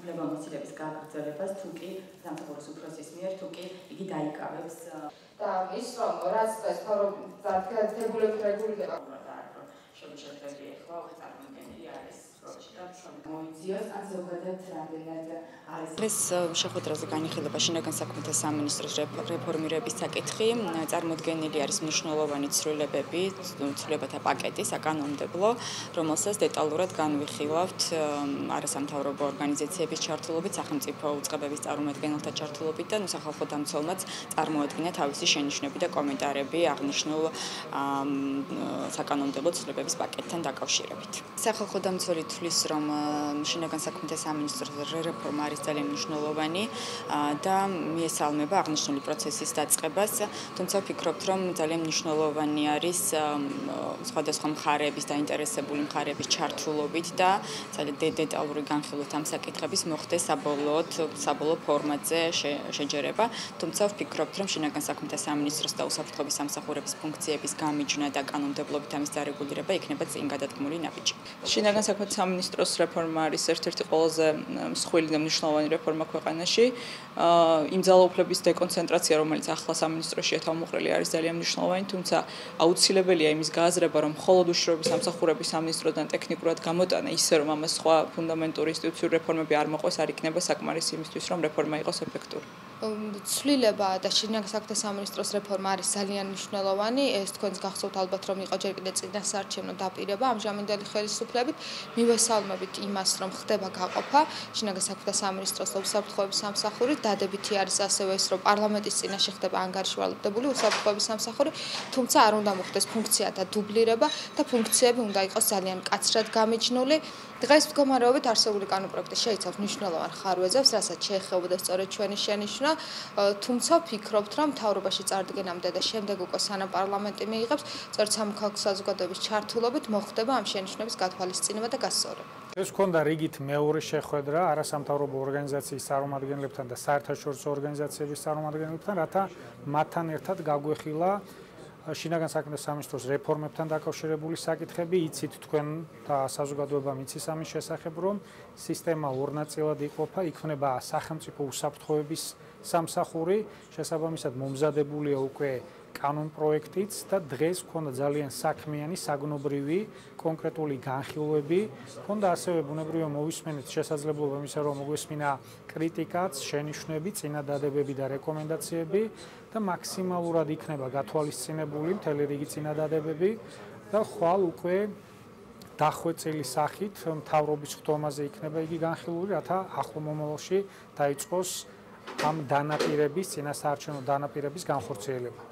უფლებამოსილების გაგრძელებას თუ კი სამსახურის უფროსის მიერ თუ კი იგი დაიკავებს და ის რომ რაც ეს თავრობ დაგეგმებული რეგულირება შემოშეთები ახლა წარმოქმნილი ეს შეხვედრაზე განიხილება შინაგან საქმეთა სამინისტროს რეფორმირების საკითხი. წარმოქმნილი არის მნიშვნელოვანი ცვლილებები ცვლილებათა პაკეტი საკანონმდებლო რომელსაც დეტალურად განვიხილავთ არასამთავრობო ორგანიზაციების ჩართულობით სახელმწიფო უწყებების წარმომადგენელთა ჩართულობით და სახალხო დამცველმაც წარმოადგენა თავისი შენიშვნები და კომენტარები აღნიშნულ საკანონმდებლო ცვლილებების პაკეტთან დაკავშირებით. სახალხო დამცველი თვლის რომ შინაგან საქმეთა სამინისტროს რეფორმა არის ძალიან მნიშვნელოვანი და მიესალმება აღნიშნული პროცესის დაწყებას, თუმცა ვფიქრობთ, რომ ძალიან მნიშვნელოვანი არის სხვადასხვა მხარეების დაინტერესებული მხარეების ჩართულობით და ძალიან დეტალური განხილვით ამ საკითხების მოხდეს საბოლოოდ საბოლოო ფორმატზე შეჯერება, თუმცა ვფიქრობთ, რომ შინაგან საქმეთა სამინისტროს და უსაფრთხოების სამსახურების ფუნქციების გამიჯვნა და კანონმდებლობით ამის დარეგულირება იქნება წინ გადადგმული ნაბიჯი. შინაგან საქმეთა სამინისტროს რეფორმა არის ერთ-ერთი ყველაზე მსხვილი და მნიშვნელოვანი რეფორმა ქვეყანაში. იმ ძალაუფლების დეკონცენტრაცია, რომელიც ახლა სამინისტროშია თავმოყრილი, არის ძალიან მნიშვნელოვანი, თუმცა აუცილებელია იმის გააზრება, რომ მხოლოდ უშიშროების სამსახურების სამინისტროდან ტექნიკურად გამოტანა ისე, რომ ამას სხვა ფუნდამენტური ინსტიტუციური რეფორმები არ მოყვეს, არ იქნება საკმარისი იმისთვის, რომ რეფორმა იყოს ეფექტური. ცვლილება და შინაგან საქმეთა სამინისტროს რეფორმა არის ძალიან მნიშვნელოვანი. ეს თქვენს გახსოვთ ალბათ, რომ იყო ჯერ კიდევ წინა საარჩევნო დაპირება ამჟამინდელი ხელისუფლებით. მივესალმებით იმას, რომ ხდება გაყოფა შინაგან საქმეთა სამინისტროს და უსაფრთხოების სამსახური, დადებითი არის ასევე ის, რომ პარლამენტის წინაშე ხდება ანგარიშვალდებული უსაფრთხოების სამსახური, თუმცა არ უნდა მოხდეს ფუნქციათა დუბლირება და ფუნქციები უნდა იყოს ძალიან კაცრად გამიჯნული. დღეს მდგომარეობით არსებული კანონპროექტი შეიცავს მნიშვნელოვან ხარვეზებს, რასაც შეეხებოდა სწორედ ჩვენი შენიშვნა, თუმცა ვფიქრობთ, რომ თავრობაში წარდგენამდე და შემდეგ უკვე სანამ პარლამენტი მიიღებს, სწორედ სამოქალაქო საზოგადოების ჩართულობით მოხდება ამ შენიშვნების გათვალისწინება და გასწორება. ეს ქონდა რიგით მეორე შეხვედრა არასამთავრობო ორგანიზაციის წარმომადგენლებთან და საერთაშორისო ორგანიზაციების წარმომადგენლებთან, რათა მათთან ერთად გაგვეხილა შინაგან საქმეთა სამინისტროს რეფორმებთან დაკავშირებული საკითხები. იცით თქვენ და საზოგადოება მიცის ამის შესახებ, რომ სისტემა ორ ნაწილად იყოფა, იქმნება სახელმწიფო უსაფრთხოების სამსახური, შესაბამისად მომზადებულია უკვე კანონპროექტიც და დღეს ქონდა ძალიან საქმიანი საგნობრივი კონკრეტული განხილვები. ქონდა ასევე ბუნებრივია მოვისმენთ შესაძლებლობა იმისა, რომ მოგვესმინა კრიტიკაც, შენიშვნები, წინადადებები და რეკომენდაციები და მაქსიმალურად იქნება გათვალისწინებული მთელი რიგი წინადადებები და ხვალ უკვე დახვეწილი სახით მთავრობის ხდომაზე იქნება იგი განხილული, რათა ახლო მომავალში დაიწყოს ამ დანაპირების, წინასაარჩევნო დანაპირების განხორციელება.